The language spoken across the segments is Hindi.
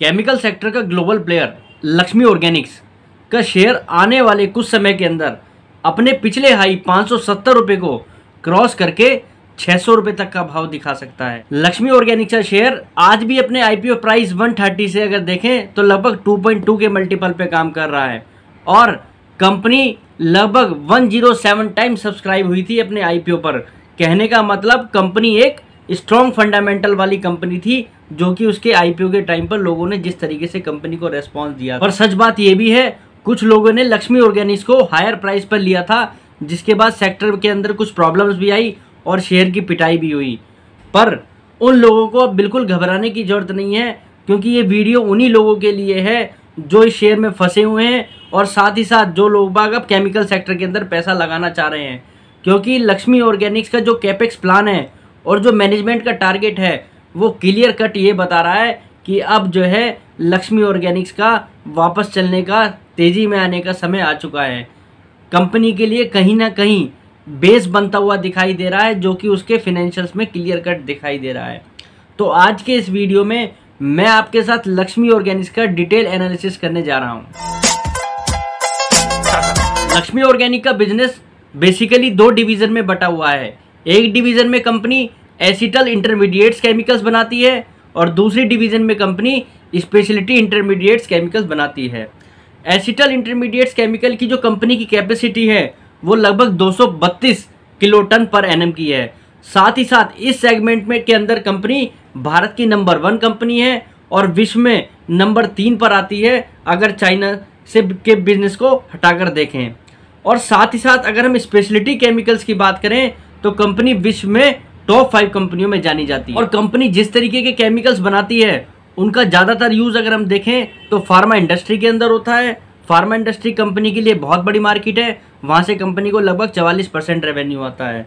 केमिकल सेक्टर का ग्लोबल प्लेयर लक्ष्मी ऑर्गेनिक्स का शेयर आने वाले कुछ समय के अंदर अपने पिछले हाई पाँच रुपए को क्रॉस करके छह सौ तक का भाव दिखा सकता है। लक्ष्मी ऑर्गेनिक्स का शेयर आज भी अपने आईपीओ प्राइस 130 से अगर देखें तो लगभग 2.2 के मल्टीपल पे काम कर रहा है। और कंपनी लगभग 107 टाइम सब्सक्राइब हुई थी अपने आईपीओ पर। कहने का मतलब कंपनी एक स्ट्रॉन्ग फंडामेंटल वाली कंपनी थी, जो कि उसके आईपीओ के टाइम पर लोगों ने जिस तरीके से कंपनी को रेस्पॉन्स दिया और सच बात यह भी है, कुछ लोगों ने लक्ष्मी ऑर्गेनिक्स को हायर प्राइस पर लिया था, जिसके बाद सेक्टर के अंदर कुछ प्रॉब्लम्स भी आई और शेयर की पिटाई भी हुई। पर उन लोगों को अब बिल्कुल घबराने की ज़रूरत नहीं है, क्योंकि ये वीडियो उन्हीं लोगों के लिए है, जो इस शेयर में फंसे हुए हैं और साथ ही साथ जो लोग बाग अब केमिकल सेक्टर के अंदर पैसा लगाना चाह रहे हैं। क्योंकि लक्ष्मी ऑर्गेनिक्स का जो कैपेक्स प्लान है और जो मैनेजमेंट का टारगेट है, वो क्लियर कट ये बता रहा है कि अब जो है लक्ष्मी ऑर्गेनिक्स का वापस चलने का, तेज़ी में आने का समय आ चुका है। कंपनी के लिए कहीं ना कहीं बेस बनता हुआ दिखाई दे रहा है, जो कि उसके फिनेंशियल्स में क्लियर कट दिखाई दे रहा है। तो आज के इस वीडियो में मैं आपके साथ लक्ष्मी ऑर्गेनिक्स का डिटेल एनालिसिस करने जा रहा हूँ। लक्ष्मी ऑर्गेनिक का बिज़नेस बेसिकली दो डिवीज़न में बटा हुआ है। एक डिवीज़न में कंपनी एसिटल इंटरमीडिएट्स केमिकल्स बनाती है और दूसरी डिवीज़न में कंपनी स्पेशलिटी इंटरमीडिएट्स केमिकल्स बनाती है। एसिटल इंटरमीडिएट्स केमिकल की जो कंपनी की कैपेसिटी है, वो लगभग 232 किलो टन पर एनएम की है। साथ ही साथ इस सेगमेंट में के अंदर कंपनी भारत की नंबर वन कंपनी है और विश्व में नंबर तीन पर आती है, अगर चाइना से के बिज़नेस को हटाकर देखें। और साथ ही साथ अगर हम स्पेशलिटी केमिकल्स की बात करें तो कंपनी विश्व में टॉप फाइव कंपनियों में जानी जाती है। और कंपनी जिस तरीके के केमिकल्स बनाती है, उनका ज़्यादातर यूज़ अगर हम देखें तो फार्मा इंडस्ट्री के अंदर होता है। फार्मा इंडस्ट्री कंपनी के लिए बहुत बड़ी मार्केट है। वहाँ से कंपनी को लगभग चवालीस परसेंट रेवेन्यू आता है।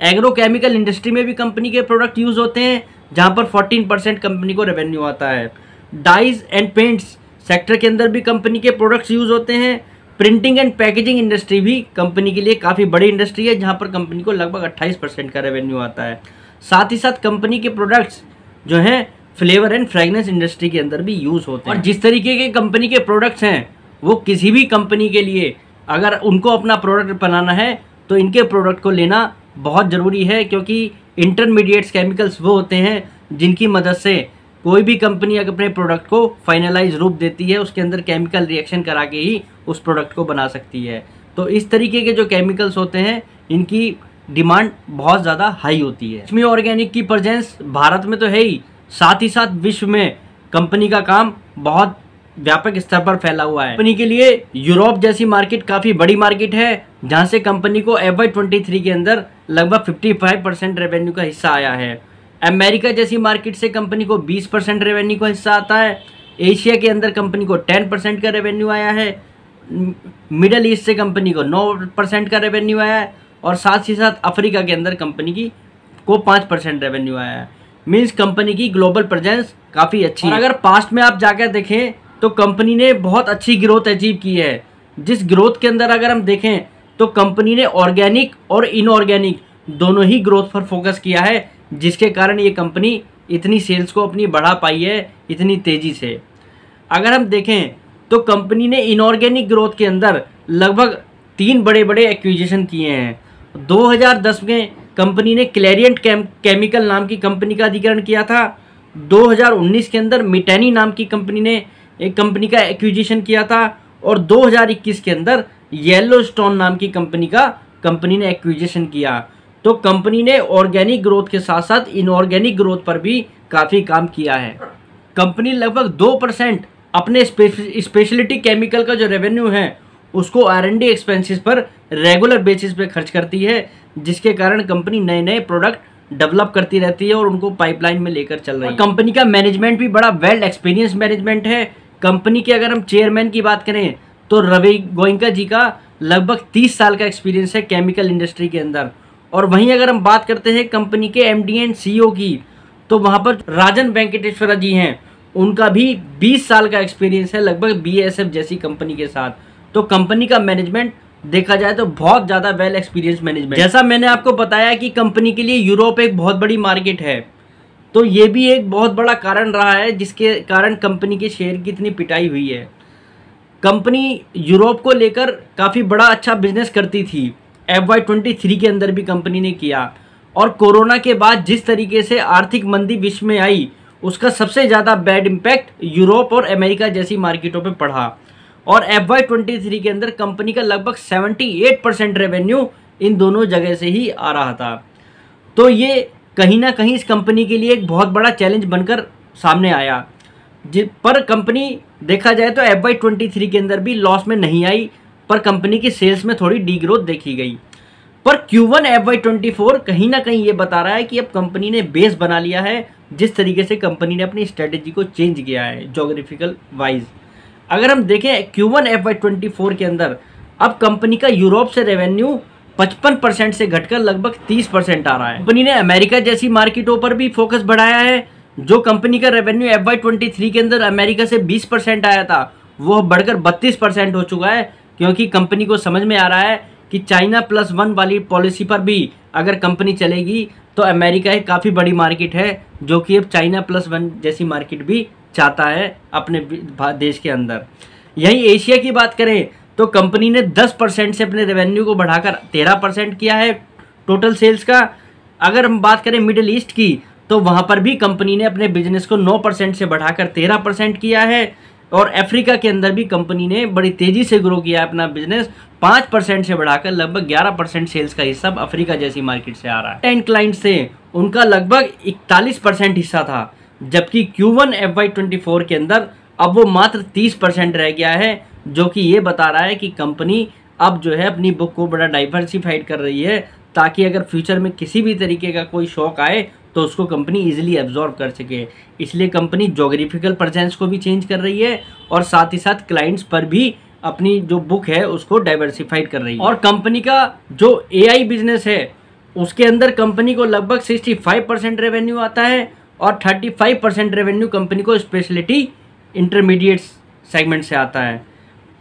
एग्रो केमिकल इंडस्ट्री में भी कंपनी के प्रोडक्ट यूज़ होते हैं, जहाँ पर फोर्टीन परसेंट कंपनी को रेवेन्यू आता है। डाइज एंड पेंट्स सेक्टर के अंदर भी कंपनी के प्रोडक्ट्स यूज़ होते हैं। प्रिंटिंग एंड पैकेजिंग इंडस्ट्री भी कंपनी के लिए काफ़ी बड़ी इंडस्ट्री है, जहाँ पर कंपनी को लगभग 28 परसेंट का रेवेन्यू आता है। साथ ही साथ कंपनी के प्रोडक्ट्स जो हैं फ्लेवर एंड फ्रेगनेंस इंडस्ट्री के अंदर भी यूज़ होते हैं। और जिस तरीके के कंपनी के प्रोडक्ट्स हैं, वो किसी भी कंपनी के लिए अगर उनको अपना प्रोडक्ट बनाना है तो इनके प्रोडक्ट को लेना बहुत ज़रूरी है, क्योंकि इंटरमीडिएट्स केमिकल्स वो होते हैं, जिनकी मदद से कोई भी कंपनी अगर अपने प्रोडक्ट को फाइनलाइज रूप देती है, उसके अंदर केमिकल रिएक्शन करा के ही उस प्रोडक्ट को बना सकती है। तो इस तरीके के जो केमिकल्स होते हैं, इनकी डिमांड बहुत ज़्यादा हाई होती है। इसमें ऑर्गेनिक की प्रजेंस भारत में तो है ही। साथ ही साथ विश्व में कंपनी का काम बहुत व्यापक स्तर पर फैला हुआ है। कंपनी के लिए यूरोप जैसी मार्केट काफ़ी बड़ी मार्केट है, जहाँ से कंपनी को एफ़ वाई ट्वेंटी थ्री के अंदर लगभग 55 परसेंट रेवेन्यू का हिस्सा आया है। अमेरिका जैसी मार्केट से कंपनी को 20 परसेंट रेवेन्यू का हिस्सा आता है। एशिया के अंदर कंपनी को 10 परसेंट का रेवेन्यू आया है। मिडल ईस्ट से कंपनी को 9 परसेंट का रेवेन्यू आया है और साथ ही साथ अफ्रीका के अंदर कंपनी की को 5 परसेंट रेवेन्यू आया है। मीन्स कंपनी की ग्लोबल प्रेजेंस काफ़ी अच्छी है। अगर पास्ट में आप जाकर देखें तो कंपनी ने बहुत अच्छी ग्रोथ अचीव की है। जिस ग्रोथ के अंदर अगर हम देखें तो कंपनी ने ऑर्गेनिक और इनऑर्गेनिक दोनों ही ग्रोथ पर फोकस किया है जिसके कारण ये कंपनी इतनी सेल्स को अपनी बढ़ा पाई है इतनी तेज़ी से। अगर हम देखें तो कंपनी ने इनऑर्गेनिक ग्रोथ के अंदर लगभग तीन बड़े बड़े एक्विजिशन किए हैं। 2010 में कंपनी ने क्लैरियंट केम, केमिकल नाम की कंपनी का अधिकरण किया था। 2019 के अंदर मिटेनी नाम की कंपनी ने एक कंपनी का एक्विजिशन किया था। और 2021 के अंदर येलो स्टोन नाम की कंपनी का कंपनी ने एक्विजिशन किया। तो कंपनी ने ऑर्गेनिक ग्रोथ के साथ साथ इनऑर्गेनिक ग्रोथ पर भी काफ़ी काम किया है। कंपनी लगभग दो परसेंट अपने स्पेशलिटी केमिकल का जो रेवेन्यू है, उसको आर एन डी एक्सपेंसिस पर रेगुलर बेसिस पे खर्च करती है, जिसके कारण कंपनी नए नए प्रोडक्ट डेवलप करती रहती है और उनको पाइपलाइन में लेकर चल रही है। कंपनी का मैनेजमेंट भी बड़ा वेल एक्सपीरियंस मैनेजमेंट है। कंपनी के अगर हम चेयरमैन की बात करें तो रवि गोइंका जी का लगभग तीस साल का एक्सपीरियंस है केमिकल इंडस्ट्री के अंदर। और वहीं अगर हम बात करते हैं कंपनी के एम डी एंड सी की तो वहाँ पर राजन वेंकटेश्वरा जी हैं। उनका भी 20 साल का एक्सपीरियंस है, लगभग बी जैसी कंपनी के साथ। तो कंपनी का मैनेजमेंट देखा जाए तो बहुत ज़्यादा वेल एक्सपीरियंस मैनेजमेंट जैसा मैंने आपको बताया कि कंपनी के लिए यूरोप एक बहुत बड़ी मार्केट है तो ये भी एक बहुत बड़ा कारण रहा है, जिसके कारण कंपनी के शेयर की इतनी पिटाई हुई है। कंपनी यूरोप को लेकर काफ़ी बड़ा अच्छा बिज़नेस करती थी। एफ़ वाई ट्वेंटी थ्री के अंदर भी कंपनी ने किया। और कोरोना के बाद जिस तरीके से आर्थिक मंदी विश्व में आई उसका सबसे ज़्यादा बैड इम्पैक्ट यूरोप और अमेरिका जैसी मार्केटों पे पड़ा। और एफ़ वाई ट्वेंटी थ्री के अंदर कंपनी का लगभग सेवेंटी एट परसेंट रेवेन्यू इन दोनों जगह से ही आ रहा था। तो ये कहीं ना कहीं इस कंपनी के लिए एक बहुत बड़ा चैलेंज बनकर सामने आया। पर कंपनी देखा जाए तो एफ़ वाई ट्वेंटी थ्री के अंदर भी लॉस में नहीं आई, पर कंपनी की सेल्स में थोड़ी डी ग्रोथ देखी गई। पर Q1 F Y twenty four कहीं ना कहीं ये बता रहा है कि अब कंपनी ने बेस बना लिया है जिस तरीके से कंपनी ने अपनी स्ट्रेटेजी को चेंज किया है जोग्राफिकल वाइज अगर हम देखें Q1 F Y twenty four के अंदर, अब कंपनी का यूरोप से रेवेन्यू 55 परसेंट से घटकर लगभग 30 परसेंट आ रहा है। कंपनी ने अमेरिका जैसी मार्केटों पर भी फोकस बढ़ाया है। जो कंपनी का revenue F Y twenty three के अंदर अमेरिका से 20 परसेंट आया था, वो बढ़कर 32 परसेंट हो चुका है, क्योंकि कंपनी को समझ में आ रहा है कि चाइना प्लस वन वाली पॉलिसी पर भी अगर कंपनी चलेगी तो अमेरिका एक काफ़ी बड़ी मार्केट है, जो कि अब चाइना प्लस वन जैसी मार्केट भी चाहता है अपने देश के अंदर। यही एशिया की बात करें तो कंपनी ने 10 परसेंट से अपने रेवेन्यू को बढ़ाकर 13 परसेंट किया है टोटल सेल्स का। अगर हम बात करें मिडिल ईस्ट की तो वहाँ पर भी कंपनी ने अपने बिज़नेस को 9 परसेंट से बढ़ाकर 13 परसेंट किया है। और अफ्रीका के अंदर भी कंपनी ने बड़ी तेज़ी से ग्रो किया अपना बिज़नेस पाँच परसेंट से बढ़ाकर लगभग ग्यारह परसेंट सेल्स का हिस्सा अफ्रीका जैसी मार्केट से आ रहा है। टेन क्लाइंट से उनका लगभग इकतालीस परसेंट हिस्सा था, जबकि Q1 one F Y twenty four के अंदर अब वो मात्र तीस परसेंट रह गया है, जो कि ये बता रहा है कि कंपनी अब जो है अपनी बुक को बड़ा डाइवर्सिफाइड कर रही है, ताकि अगर फ्यूचर में किसी भी तरीके का कोई शौक आए तो उसको कंपनी इजीली एब्जॉर्व कर सके। इसलिए कंपनी जोग्राफिकल प्रजेंस को भी चेंज कर रही है और साथ ही साथ क्लाइंट्स पर भी अपनी जो बुक है उसको डाइवर्सिफाइड कर रही है। और कंपनी का जो एआई बिज़नेस है, उसके अंदर कंपनी को लगभग 65 परसेंट रेवेन्यू आता है और 35 परसेंट रेवेन्यू कंपनी को स्पेशलिटी इंटरमीडिएट्स सेगमेंट से आता है।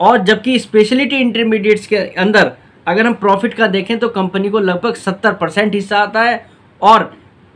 और जबकि स्पेशलिटी इंटरमीडिएट्स के अंदर अगर हम प्रॉफिट का देखें तो कंपनी को लगभग 70 परसेंट हिस्सा आता है और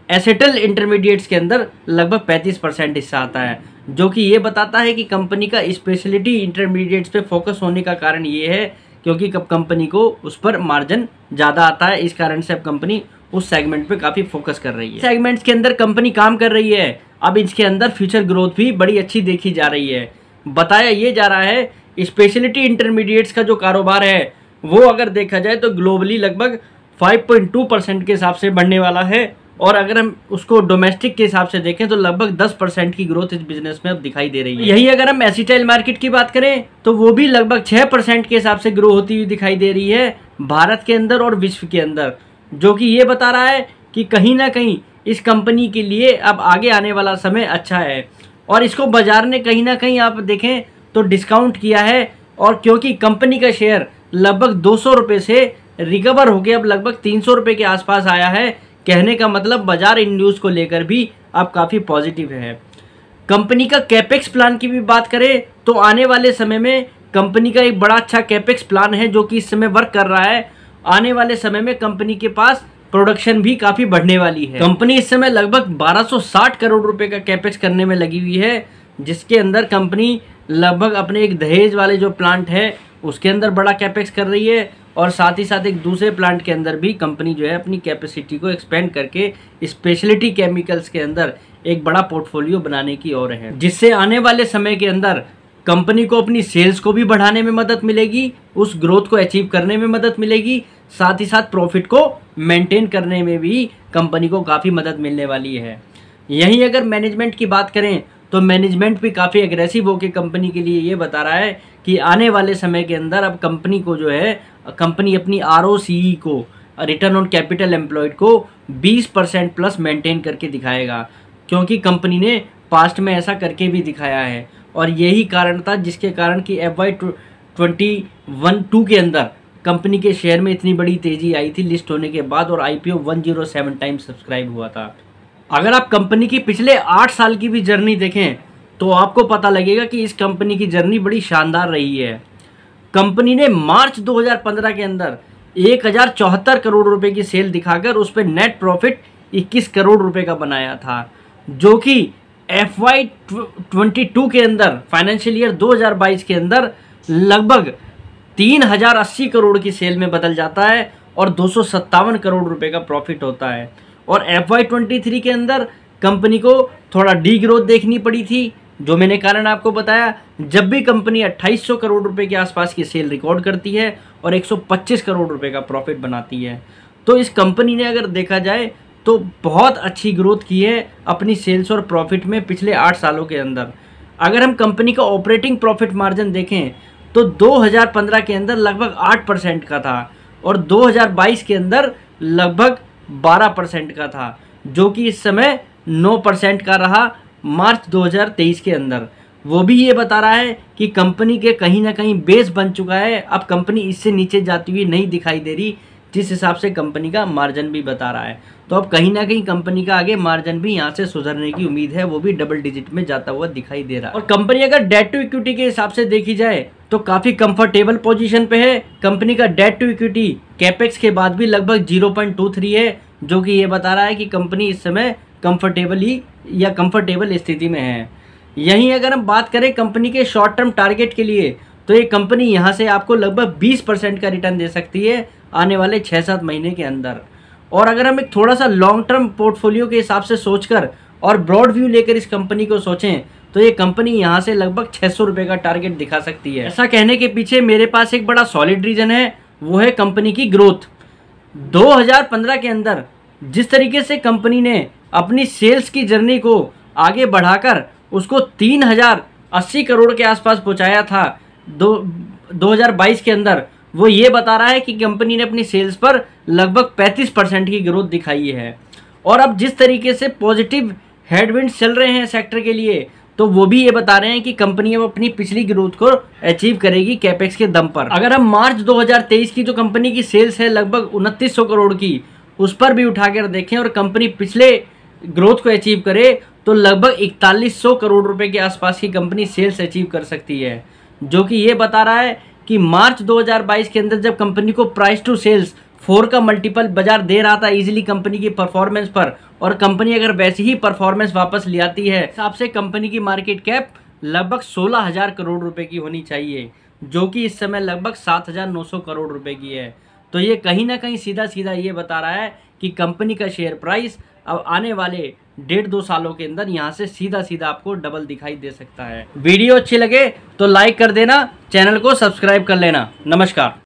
एसेटल इंटरमीडिएट्स के अंदर लगभग 35 परसेंट हिस्सा आता है, जो कि ये बताता है कि कंपनी का स्पेशलिटी इंटरमीडिएट्स पे फोकस होने का कारण ये है, क्योंकि कब कंपनी को उस पर मार्जिन ज़्यादा आता है, इस कारण से अब कंपनी उस सेगमेंट पे काफ़ी फोकस कर रही है। सेगमेंट्स के अंदर कंपनी काम कर रही है, अब इसके अंदर फ्यूचर ग्रोथ भी बड़ी अच्छी देखी जा रही है। बताया ये जा रहा है स्पेशलिटी इंटरमीडिएट्स का जो कारोबार है, वो अगर देखा जाए तो ग्लोबली लगभग 5.2 परसेंट के हिसाब से बढ़ने वाला है और अगर हम उसको डोमेस्टिक के हिसाब से देखें तो लगभग 10 परसेंट की ग्रोथ इस बिज़नेस में अब दिखाई दे रही है। यही अगर हम एसिटाइल मार्केट की बात करें तो वो भी लगभग 6 परसेंट के हिसाब से ग्रो होती हुई दिखाई दे रही है भारत के अंदर और विश्व के अंदर, जो कि ये बता रहा है कि कहीं ना कहीं इस कंपनी के लिए अब आगे आने वाला समय अच्छा है। और इसको बाज़ार ने कहीं ना कहीं आप देखें तो डिस्काउंट किया है और क्योंकि कंपनी का शेयर लगभग दो सौ से रिकवर हो गया, अब लगभग तीन सौ के आसपास आया है कहने का मतलब बाज़ार इन न्यूज़ को लेकर भी अब काफ़ी पॉजिटिव है। कंपनी का कैपेक्स प्लान की भी बात करें तो आने वाले समय में कंपनी का एक बड़ा अच्छा कैपेक्स प्लान है जो कि इस समय वर्क कर रहा है। आने वाले समय में कंपनी के पास प्रोडक्शन भी काफ़ी बढ़ने वाली है। कंपनी इस समय लगभग 1260 करोड़ रुपए का कैपेक्स करने में लगी हुई है, जिसके अंदर कंपनी लगभग अपने एक दहेज वाले जो प्लांट है, उसके अंदर बड़ा कैपेक्स कर रही है। और साथ ही साथ एक दूसरे प्लांट के अंदर भी कंपनी जो है अपनी कैपेसिटी को एक्सपेंड करके स्पेशलिटी केमिकल्स के अंदर एक बड़ा पोर्टफोलियो बनाने की ओर है। जिससे आने वाले समय के अंदर कंपनी को अपनी सेल्स को भी बढ़ाने में मदद मिलेगी, उस ग्रोथ को अचीव करने में मदद मिलेगी, साथ ही साथ प्रॉफिट को मेंटेन करने में भी कंपनी को काफ़ी मदद मिलने वाली है। यहीं अगर मैनेजमेंट की बात करें तो मैनेजमेंट भी काफ़ी एग्रेसिव होकर कंपनी के लिए ये बता रहा है कि आने वाले समय के अंदर अब कंपनी को जो है कंपनी अपनी आर e को रिटर्न ऑन कैपिटल एम्प्लॉयड को 20 परसेंट प्लस मेंटेन करके दिखाएगा। क्योंकि कंपनी ने पास्ट में ऐसा करके भी दिखाया है। और यही कारण था जिसके कारण कि F Y twenty one two के अंदर कंपनी के शेयर में इतनी बड़ी तेज़ी आई थी। लिस्ट होने के बाद और I P O one zero seven times subscribe हुआ था। अगर आप कंपनी की पिछले आठ साल की भी जर्नी देखें तो आपको पता लगेगा कि इस कंपनी की जर्नी बड़ी शानदार रही है। कंपनी ने मार्च 2015 के अंदर एक हज़ार चौहत्तर करोड़ रुपए की सेल दिखाकर उस पर नेट प्रॉफिट 21 करोड़ रुपए का बनाया था, जो कि एफ़ वाई के अंदर, फाइनेंशियल ईयर 2022 के अंदर लगभग तीन हज़ार अस्सी करोड़ की सेल में बदल जाता है और दो सौ सत्तावन करोड़ रुपए का प्रॉफिट होता है। और एफ़ वाई के अंदर कंपनी को थोड़ा डी ग्रोथ देखनी पड़ी थी जो मैंने कारण आपको बताया, जब भी कंपनी 2800 करोड़ रुपए के आसपास की सेल रिकॉर्ड करती है और 125 करोड़ रुपए का प्रॉफिट बनाती है तो इस कंपनी ने अगर देखा जाए तो बहुत अच्छी ग्रोथ की है अपनी सेल्स और प्रॉफिट में पिछले आठ सालों के अंदर। अगर हम कंपनी का ऑपरेटिंग प्रॉफिट मार्जिन देखें तो 2015 के अंदर लगभग 8 परसेंट का था और 2022 के अंदर लगभग 12 परसेंट का था, जो कि इस समय 9 परसेंट का रहा मार्च 2023 के अंदर। वो भी ये बता रहा है कि कंपनी के कहीं ना कहीं बेस बन चुका है। अब कंपनी इससे नीचे जाती हुई नहीं दिखाई दे रही, जिस हिसाब से कंपनी का मार्जिन भी बता रहा है। तो अब कहीं ना कहीं कंपनी का आगे मार्जिन भी यहाँ से सुधरने की उम्मीद है, वो भी डबल डिजिट में जाता हुआ दिखाई दे रहा है। और कंपनी अगर डेट टू इक्विटी के हिसाब से देखी जाए तो काफ़ी कंफर्टेबल पोजीशन पे है। कंपनी का डेट टू इक्विटी कैपेक्स के बाद भी लगभग ज़ीरो है, जो कि ये बता रहा है कि कंपनी इस समय कंफर्टेबली या कंफर्टेबल स्थिति में है। यहीं अगर हम बात करें कंपनी के शॉर्ट टर्म टारगेट के लिए तो ये कंपनी यहाँ से आपको लगभग 20 परसेंट का रिटर्न दे सकती है आने वाले छः सात महीने के अंदर। और अगर हम एक थोड़ा सा लॉन्ग टर्म पोर्टफोलियो के हिसाब से सोचकर और ब्रॉड व्यू लेकर इस कंपनी को सोचें तो ये कंपनी यहाँ से लगभग छः सौ रुपये का टारगेट दिखा सकती है। ऐसा कहने के पीछे मेरे पास एक बड़ा सॉलिड रीज़न है, वो है कंपनी की ग्रोथ 2015 के अंदर जिस तरीके से कंपनी ने अपनी सेल्स की जर्नी को आगे बढ़ाकर उसको तीन हज़ार अस्सी करोड़ के आसपास पहुँचाया था। दो 2022 के अंदर वो ये बता रहा है कि कंपनी ने अपनी सेल्स पर लगभग 35 परसेंट की ग्रोथ दिखाई है। और अब जिस तरीके से पॉजिटिव हेडविंड चल रहे हैं सेक्टर के लिए तो वो भी ये बता रहे हैं कि कंपनी अब अपनी पिछली ग्रोथ को अचीव करेगी कैपेक्स के दम पर। अगर हम मार्च 2023 की जो कंपनी की सेल्स है लगभग उनतीस करोड़ की, उस पर भी उठाकर देखें और कंपनी पिछले ग्रोथ को अचीव करे तो लगभग इकतालीस सौ करोड़ रुपए के आसपास की कंपनी सेल्स अचीव कर सकती है। जो कि ये बता रहा है कि मार्च 2022 के अंदर जब कंपनी को प्राइस टू सेल्स फोर का मल्टीपल बाज़ार दे रहा था इजीली कंपनी की परफॉर्मेंस पर, और कंपनी अगर वैसी ही परफॉर्मेंस वापस ले आती है, हिसाब से कंपनी की मार्केट कैप लगभग सोलह हज़ार करोड़ रुपए की होनी चाहिए, जो कि इस समय लगभग सात हज़ार नौ सौ करोड़ रुपए की है। तो ये कहीं ना कहीं सीधा सीधा ये बता रहा है कि कंपनी का शेयर प्राइस अब आने वाले डेढ़ दो सालों के अंदर यहाँ से सीधा सीधा आपको डबल दिखाई दे सकता है। वीडियो अच्छी लगे तो लाइक कर देना, चैनल को सब्सक्राइब कर लेना। नमस्कार।